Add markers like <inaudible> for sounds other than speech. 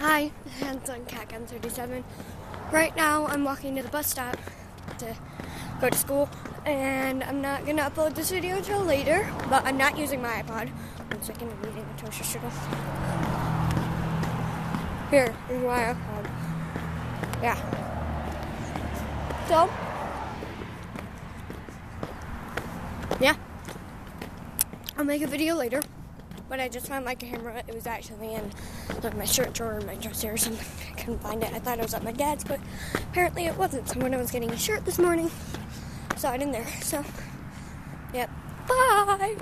Hi, Hanson CatKenz 37. Right now, I'm walking to the bus stop to go to school, and I'm not gonna upload this video until later. But I'm not using my iPod. One second, I'm eating a toaster strudel. Here, here's my iPod. Yeah. So, yeah. I'll make a video later. But I just found my camera. It was actually in like, my shirt drawer in my dresser or something. <laughs> I couldn't find it. I thought it was at my dad's, but apparently it wasn't. So when I was getting a shirt this morning, So I saw it in there. So, yep. Bye.